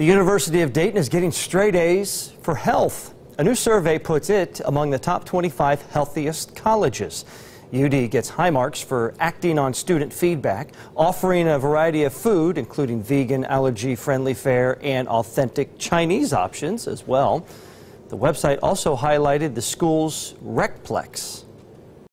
The University of Dayton is getting straight A's for health. A new survey puts it among the top 25 healthiest colleges. UD gets high marks for acting on student feedback, offering a variety of food, including vegan, allergy-friendly fare, and authentic Chinese options as well. The website also highlighted the school's Recplex.